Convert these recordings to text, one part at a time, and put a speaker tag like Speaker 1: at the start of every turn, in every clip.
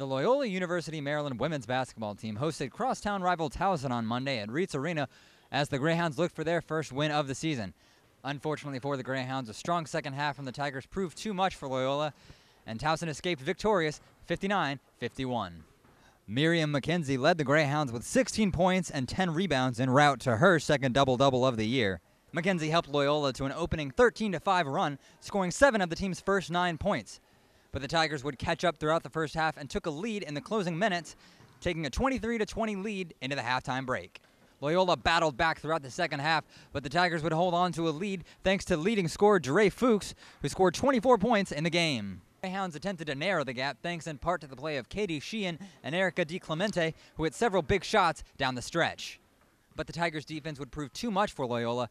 Speaker 1: The Loyola University Maryland women's basketball team hosted crosstown rival Towson on Monday at Reitz Arena as the Greyhounds looked for their first win of the season. Unfortunately for the Greyhounds, a strong second half from the Tigers proved too much for Loyola, and Towson escaped victorious 59 51. Miriam McKenzie led the Greyhounds with 16 points and 10 rebounds en route to her second double double of the year. McKenzie helped Loyola to an opening 13 5 run, scoring seven of the team's first nine points. But the Tigers would catch up throughout the first half and took a lead in the closing minutes, taking a 23 20 lead into the halftime break. Loyola battled back throughout the second half, but the Tigers would hold on to a lead thanks to leading scorer Dre Fuchs, who scored 24 points in the game. Greyhounds attempted to narrow the gap thanks in part to the play of Katie Sheehan and Erica DiClemente, who hit several big shots down the stretch. But the Tigers' defense would prove too much for Loyola,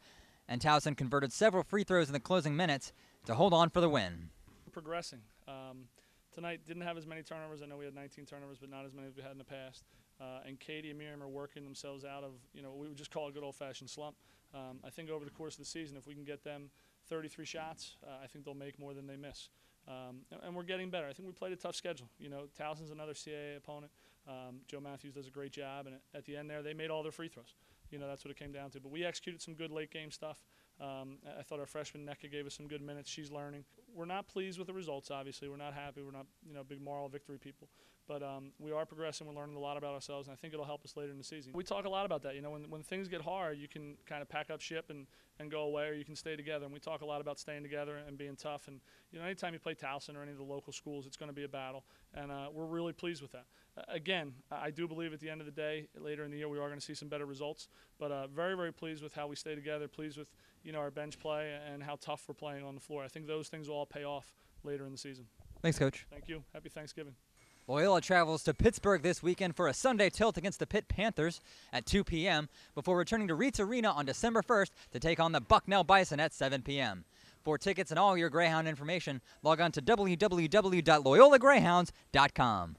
Speaker 1: and Towson converted several free throws in the closing minutes to hold on for the win.
Speaker 2: Progressing. Um, tonight didn't have as many turnovers. I know we had 19 turnovers, but not as many as we had in the past. Uh, and Katie and Miriam are working themselves out of, you know, we would just call a good old-fashioned slump. Um, I think over the course of the season, if we can get them 33 shots, uh, I think they'll make more than they miss. Um, and we're getting better. I think we played a tough schedule. You know, Towson's another CAA opponent. Um, Joe Matthews does a great job, and at the end there, they made all their free throws. You know, that's what it came down to. But we executed some good late game stuff. Um, I thought our freshman NECA gave us some good minutes. She's learning. We're not pleased with the results. Obviously, we're not happy. We're not, you know, big moral victory people. But um, we are progressing. We're learning a lot about ourselves, and I think it'll help us later in the season. We talk a lot about that. You know, when when things get hard, you can kind of pack up ship and and go away, or you can stay together. And we talk a lot about staying together and being tough. And you know, anytime you play Towson or any of the local schools, it's going to be a battle, and uh, we're really pleased with that. Uh, again, I do believe at the end of the day, later in the year, we are going to see some better results. But uh, very, very pleased with how we stay together. Pleased with you know our bench play and how tough we're playing on the floor. I think those things will all pay off later in the season.
Speaker 1: Thanks, Coach.
Speaker 2: Thank you. Happy Thanksgiving.
Speaker 1: Loyola travels to Pittsburgh this weekend for a Sunday tilt against the Pitt Panthers at 2 p.m. before returning to Reitz Arena on December 1st to take on the Bucknell Bison at 7 p.m. For tickets and all your Greyhound information, log on to www.loyolagreyhounds.com.